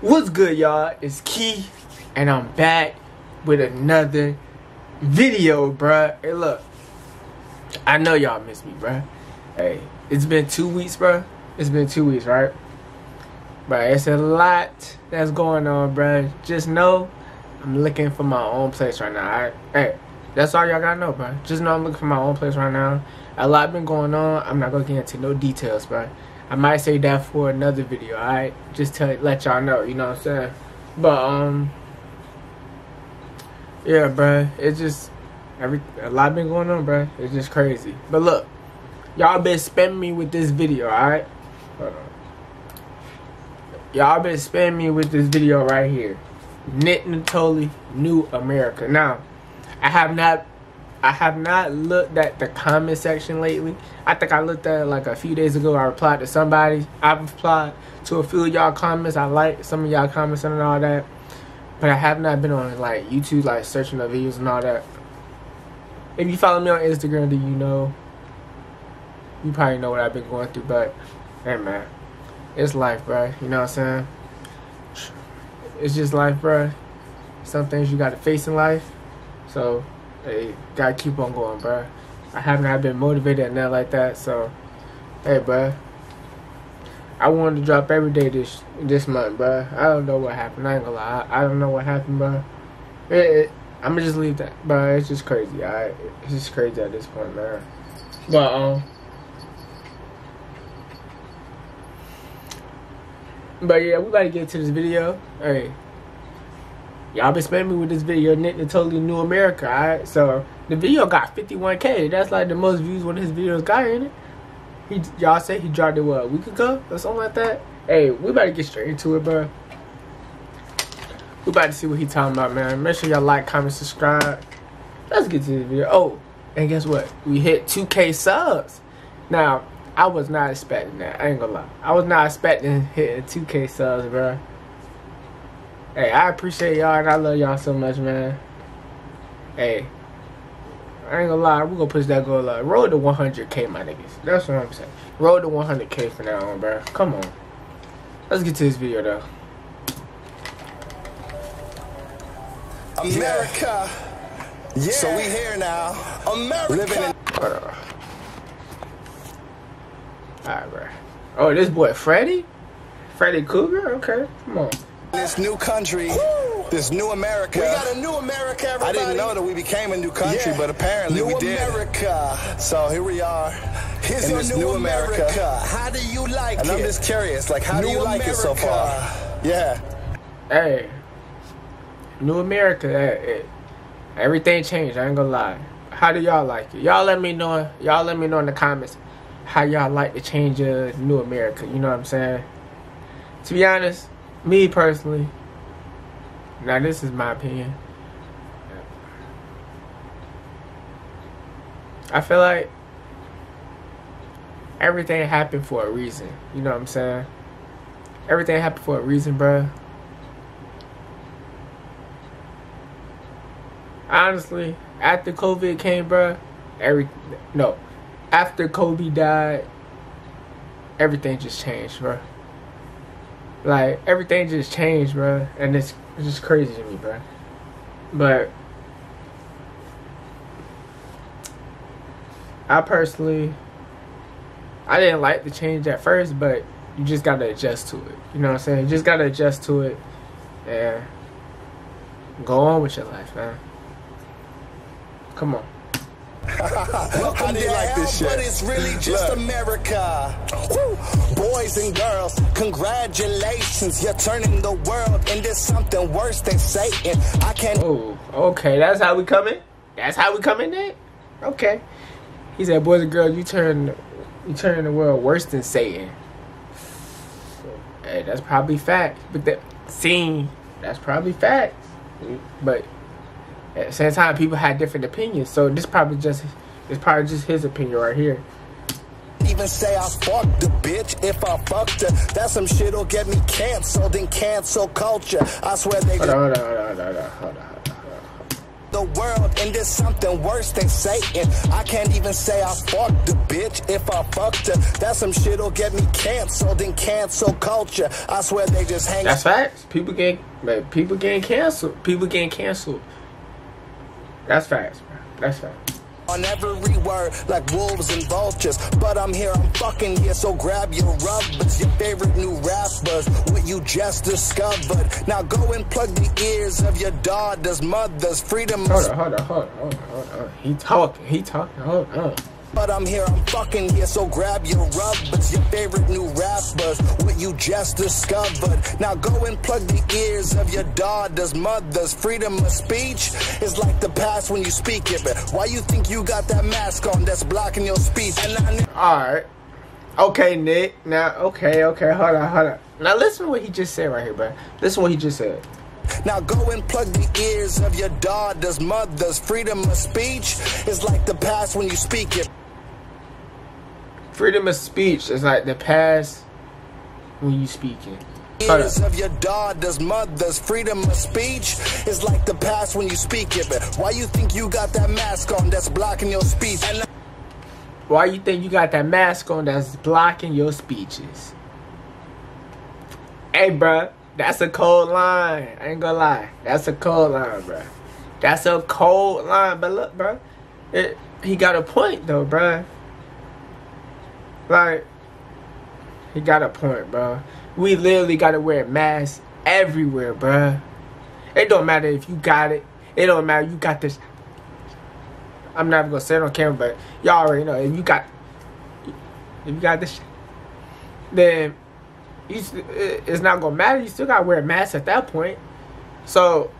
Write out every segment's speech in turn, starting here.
What's good, y'all? It's Key, and I'm back with another video, bruh. Hey, look, I know y'all miss me, bruh. Hey, it's been two weeks, bruh. It's been two weeks, right? But it's a lot that's going on, bruh. Just know I'm looking for my own place right now. Hey, that's all y'all gotta know, bruh. Just know I'm looking for my own place right now. A lot been going on. I'm not gonna get into no details, bruh. I might say that for another video, alright? Just to let y'all know, you know what I'm saying? But um Yeah, bruh. It's just every a lot been going on, bruh. It's just crazy. But look, y'all been spamming me with this video? Hold on. Y'all been spamming me with this video right here. Nick Nittoli, New America. Now, I have not I have not looked at the comment section lately. I think I looked at it like a few days ago. I replied to somebody. I've replied to a few of y'all comments. I like some of y'all comments and all that. But I have not been on like YouTube, like searching the videos and all that. If you follow me on Instagram, do you know? You probably know what I've been going through, but hey man, it's life, bro. You know what I'm saying? It's just life, bro. Some things you got to face in life. So hey, gotta keep on going, bro. I have not been motivated and nothing like that, so hey, bro. I wanted to drop every day this this month, bro. I don't know what happened. I ain't gonna lie. I, I don't know what happened, bro. It, it, I'm gonna just leave that, bro. It's just crazy. I it's just crazy at this point, man. But um. But yeah, we gotta get to this video. Hey, y'all been spamming me with this video, Nick Nittoli New America, alright? So the video got 51k. That's like the most views one of his videos got in it. He y'all say he dropped it what a week ago or something like that. Hey, we about to get straight into it, bro. We about to see what he talking about, man. Make sure y'all like, comment, subscribe. Let's get to this video. Oh, and guess what? We hit 2k subs. Now, I was not expecting that. I ain't gonna lie. I was not expecting hitting 2k subs, bro. Hey, I appreciate y'all and I love y'all so much, man. Hey, I ain't gonna lie, we're gonna push that goal up. Roll to 100k, my niggas. That's what I'm saying. Roll to 100k for now on, bro. Come on. Let's get to this video, though. America. Yeah. So we here now. America. Living in Hold on. Alright, bro. Oh, this boy Freddy? Freddy Krueger? Okay, come on. This new country, this new America. We got a new America, I didn't know that we became a new country, Yeah. but apparently new we did. America. So here we are Here's in your this new, new America. America. How do you like And it? I'm just curious, like, how do New you like it so far? Yeah. Hey, New America, eh, eh, everything changed. I ain't gonna lie. How do y'all like it? Y'all let me know. Y'all let me know in the comments how y'all like the change of New America. You know what I'm saying? To be honest, me personally, now this is my opinion. I feel like everything happened for a reason. You know what I'm saying? Everything happened for a reason, bruh. honestly, after COVID came, bruh, every no, after Kobe died, everything just changed, bruh. Like everything just changed, bro, and it's, it's just crazy to me, bro. But I personally, I didn't like the change at first, but you just gotta adjust to it. You know what I'm saying? You just gotta adjust to it, and go on with your life, man. Come on. How do you like this But it's really just Look. America. Woo. Boys and girls, congratulations. You're turning the world into something worse than Satan. I can't Oh, okay. That's how we coming. That's how we coming. Then, okay. He said, "Boys and girls, you turn, you turn the world worse than Satan." Hey, that's probably fact. But that scene, that's probably fact. But at the same time, people had different opinions. So this probably just, it's probably just his opinion right here. even say I fucked the bitch if I fucked her. That some shit'll get me canceled in cancel culture. I swear they Hold on, hold on, hold on, hold on, hold on, hold on, the world and there's something worse than Satan. I can't even say I fucked the bitch if I fucked her. That's some shit'll get me canceled in cancel culture. I swear they just hang. That's facts. People get man, people getting canceled. People getting canceled. That's facts, bro. That's facts on every word like wolves and vultures. But I'm here, I'm fucking here, so grab your rubbers, your favorite new rappers, what you just discovered. Now go and plug the ears of your daughters, mothers, freedom. Hold on, hold on, hold on, hold on. He talking, he talking, hold on. But I'm here, I'm fucking here, so grab your rubbers, your favorite new rappers, what you just discovered. Now go and plug the ears of your daughters, mothers. Freedom of speech is like the past when you speak it. But why you think you got that mask on that's blocking your speech? Alright. Okay, Nick. Now, okay, okay, hold on, hold on. Now listen to what he just said right here, bro. Listen to what he just said. Now go and plug the ears of your daughters, mothers. Freedom of speech is like the past when you speak it. Freedom of speech is like the past when you speaking. Ears of your daughters, mothers, freedom of speech is like the past when you speak it. But why you think you got that mask on that's blocking your speech? Why you think you got that mask on that's blocking your speeches? Hey, bruh, that's a cold line. I ain't gonna lie. That's a cold line, bruh. That's a cold line. But look, bruh, it, he got a point, though, bruh. Like, he got a point, bro. We literally gotta wear masks everywhere, bro. It don't matter if you got it. It don't matter. You got this. I'm not even gonna say it on camera, but y'all already know if you got, if you got this, then you, it's not gonna matter. You still gotta wear a mask at that point. So,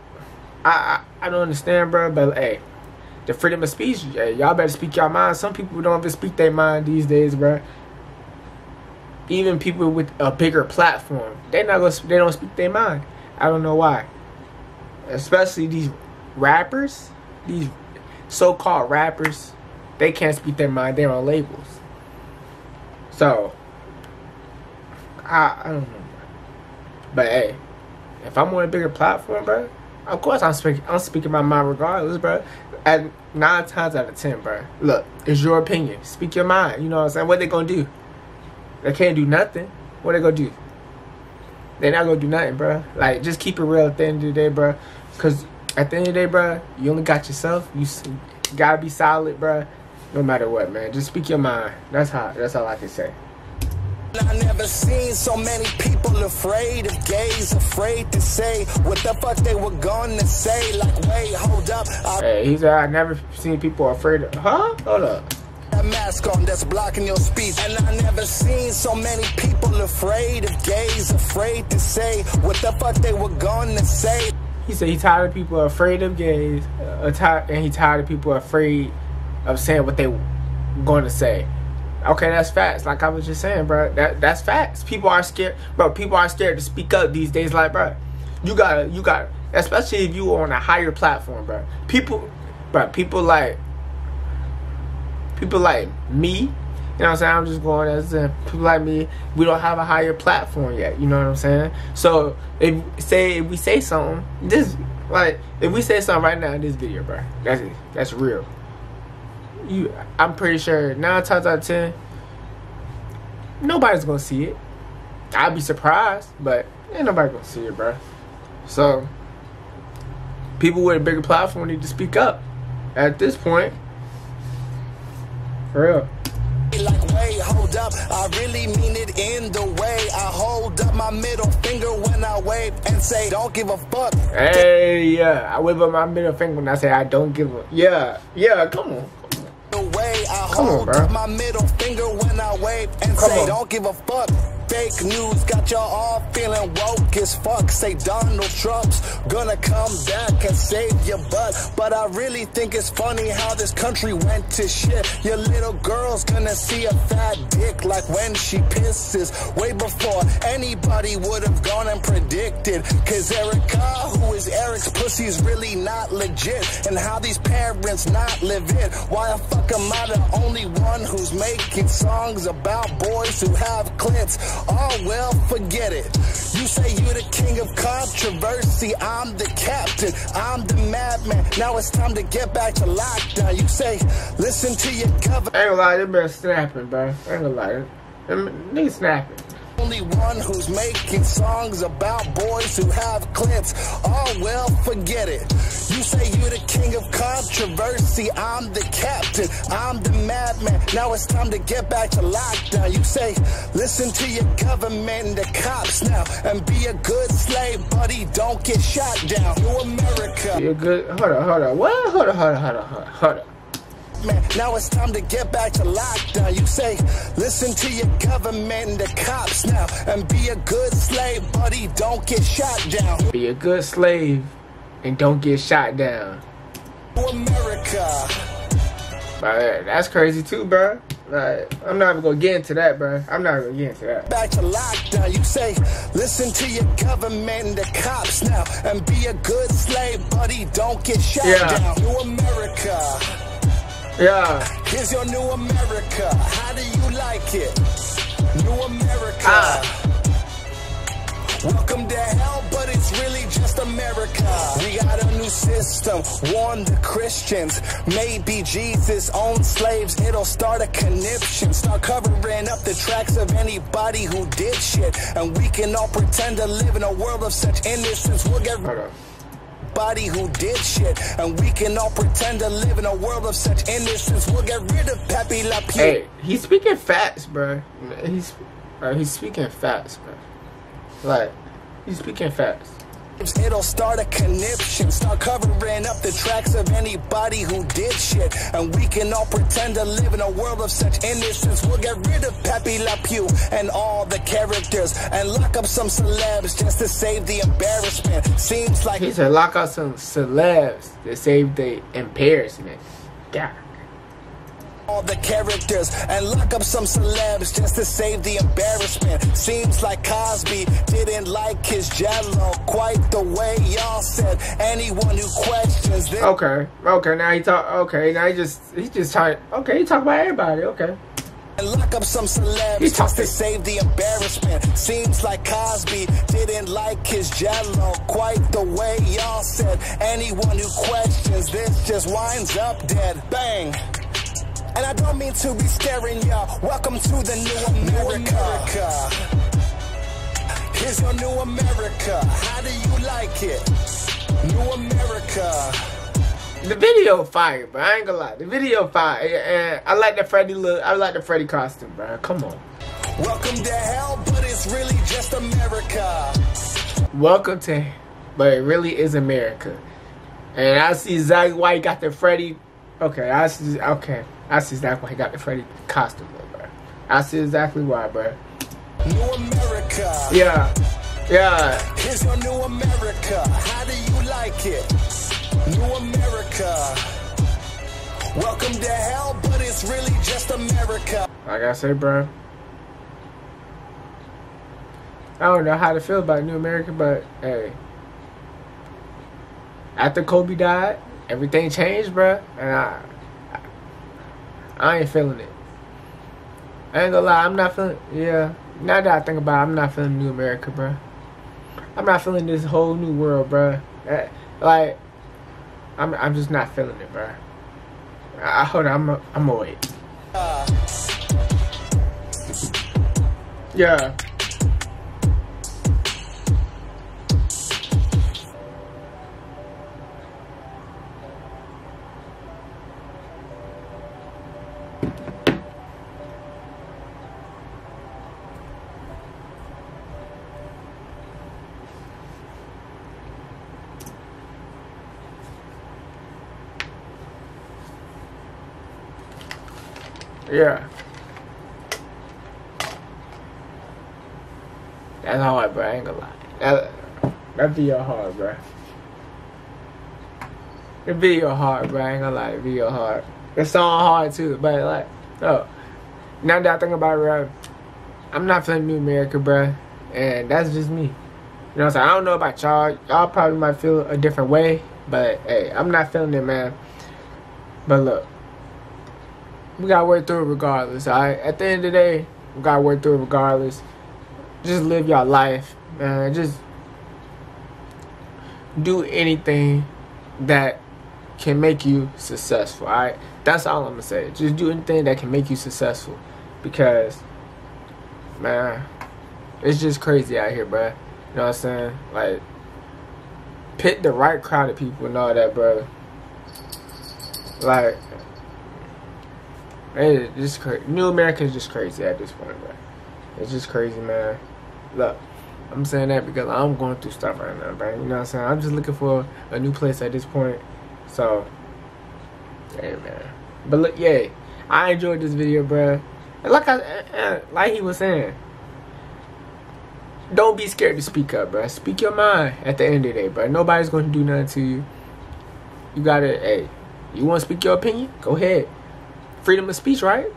I I, I don't understand, bro. But hey, the freedom of speech, hey, y'all better speak your mind. Some people don't even speak their mind these days, bro even people with a bigger platform, they not gonna they don't speak their mind. I don't know why. Especially these rappers, these so-called rappers, they can't speak their mind. They're on labels. So I I don't know. But hey, if I'm on a bigger platform, bro, of course I'm speaking I'm speaking my mind regardless, bro. At nine times out of ten, bro. Look, it's your opinion. Speak your mind. You know what I'm saying? What they gonna do? They can't do nothing. What they gonna do? They not gonna do nothing, bro. Like just keep it real at the end of the day, bro. Cause at the end of the day, bro, you only got yourself. You gotta be solid, bro. No matter what, man. Just speak your mind. That's how. That's all I can say. I never seen so many people afraid of gays, afraid to say what the fuck they were gonna say. Like, wait, hold up. I hey, he's uh, I never seen people afraid of, huh? Hold up mask on that's blocking your speech. And I never seen so many people afraid of gays, afraid to say what the fuck they were gonna say. He said he tired of people afraid of gays, uh, and he tired of people afraid of saying what they going to say. Okay, that's facts. Like I was just saying, bro. That that's facts. People are scared, bro. People are scared to speak up these days. Like, bro, you gotta, you gotta, especially if you on a higher platform, bro. People, bro. People like people like me, you know what I'm saying? I'm just going as people like me. We don't have a higher platform yet. You know what I'm saying? So if say if we say something, this like if we say something right now in this video, bro, that's that's real. You, I'm pretty sure nine times out of ten, nobody's gonna see it. I'd be surprised, but ain't nobody gonna see it, bro. So people with a bigger platform need to speak up. At this point, for real. Like, wait, hold up. I really mean it in the way I hold up my middle finger when I wave and say, don't give a fuck. Hey, yeah. I wave up my middle finger when I say, I don't give a. Yeah, yeah, come on. The way I come hold on, up my middle finger when I wave and come say, on. don't give a fuck. Fake news got y'all all feeling woke as fuck. Say Donald Trump's gonna come back and save your butt. But I really think it's funny how this country went to shit. Your little girl's gonna see a fat dick like when she pisses. Way before anybody would have gone and predicted. Cause Erica, who is Eric's pussy's really not legit. And how these parents not live it. Why the fuck am I the only one who's making songs about boys who have clits? Oh well, forget it. You say you're the king of controversy. I'm the captain. I'm the madman. Now it's time to get back to lockdown. You say, listen to your government. Ain't gonna lie, they been snapping, bro. Ain't gonna lie. They snapping only one who's making songs about boys who have clips. Oh, well, forget it. You say you're the king of controversy. I'm the captain. I'm the madman. Now it's time to get back to lockdown. You say, listen to your government and the cops now and be a good slave, buddy. Don't get shot down. New America. You're good. Hold on, hold on. What? Hold on, hold on, hold on, hold on. Hold on man. Now it's time to get back to lockdown. You say, listen to your government and the cops now, and be a good slave, buddy. Don't get shot down. Be a good slave, and don't get shot down. America. But that's crazy too, bro. Like, I'm not even gonna get into that, bro. I'm not gonna get into that. Back to lockdown, you say, listen to your government and the cops now, and be a good slave, buddy. Don't get shot yeah. down. New America. Yeah. Here's your new America. How do you like it? New America. Ah. Welcome to hell, but it's really just America. We got a new system, warn the Christians. Maybe Jesus owned slaves, it'll start a conniption. Start covering up the tracks of anybody who did shit. And we can all pretend to live in a world of such innocence. We'll get everybody who did shit. And we can all pretend to live in a world of such innocence. We'll get rid of Pepe Le Pew. Hey, he's speaking fast, bro. He's, uh, he's speaking fast, bro. Like, he's speaking fast. It'll start a conniption, start covering up the tracks of anybody who did shit. And we can all pretend to live in a world of such innocence. We'll get rid of Pepe Le Pew and all the characters and lock up some celebs just to save the embarrassment. Seems like he said lock up some celebs to save the embarrassment. God all the characters and lock up some celebs just to save the embarrassment. Seems like Cosby didn't like his jello quite the way y'all said. Anyone who questions this. Okay, okay, now he talk. Okay, now he just he just talk. Okay, he talk about everybody. Okay. And lock up some celebs just to save the embarrassment. Seems like Cosby didn't like his jello quite the way y'all said. Anyone who questions this just winds up dead. Bang. And I don't mean to be scaring y'all. Welcome to the new America. America. Here's your new America. How do you like it? New America. The video fire, bro. I ain't gonna lie. The video fire. And I like the Freddy look. I like the Freddy costume, bro. Come on. Welcome to hell, but it's really just America. Welcome to, but it really is America. And I see Zach White got the Freddy. Okay, I see. Okay. I see exactly why he got the Freddy costume, bro. I see exactly why, bro. New America. Yeah. Yeah. Here's your new America. How do you like it? New America. Welcome to hell, but it's really just America. Like I said, bro. I don't know how to feel about New America, but hey. After Kobe died, everything changed, bro. And I I ain't feeling it. I ain't gonna lie, I'm not feeling. Yeah, now that I think about, it, I'm not feeling New America, bro. I'm not feeling this whole new world, bro. Eh, like, I'm I'm just not feeling it, bro. I, hold on, I'm I'm. Yeah. Yeah. That's hard, bro. I ain't gonna lie. That, that video hard, bro. The video hard, bro. I ain't gonna lie. The video hard. The song hard too, but like, oh. Now that I think about it, bro, I'm not feeling New America, bro. And that's just me. You know what I'm saying? I don't know about y'all. Y'all probably might feel a different way, but hey, I'm not feeling it, man. But look, we gotta work through it regardless. All right. At the end of the day, we gotta work through it regardless. just live your life, man. Just do anything that can make you successful. All right, that's all I'm gonna say. Just do anything that can make you successful, because man, it's just crazy out here, bro. You know what I'm saying? Like, pick the right crowd of people and all that, bro. Like, man, it's just crazy. New America is just crazy at this point, bro. It's just crazy, man. Look, I'm saying that because I'm going through stuff right now, bro. You know what I'm saying? I'm just looking for a new place at this point. So, hey, man. But look, yeah, I enjoyed this video, bro. And like I, uh, uh, like he was saying, don't be scared to speak up, bro. Speak your mind at the end of the day, bro. Nobody's going to do nothing to you. You gotta, hey, you want to speak your opinion? Go ahead. Freedom of speech, right?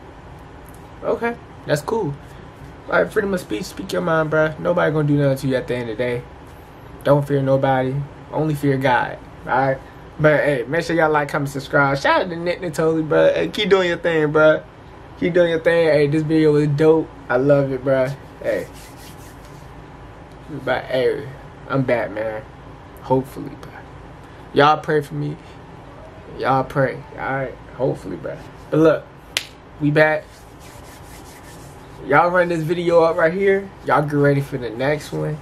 Okay, that's cool. Like freedom of speech, speak your mind, bruh. Nobody gonna do nothing to you at the end of the day. Don't fear nobody. Only fear God. Alright? But hey, make sure y'all like, comment, subscribe. Shout out to Nick Nittoli, bro. Hey, keep doing your thing, bro. Keep doing your thing. Hey, this video was dope. I love it, bro. Hey. But hey, I'm back, man. Hopefully, bro. Y'all pray for me. Y'all pray. Alright? Hopefully, bro. But look, we back y'all run this video up right here. Y'all get ready for the next one.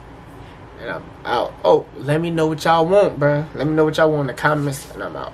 And I'm out. Oh, let me know what y'all want, bro. Let me know what y'all want in the comments, and I'm out.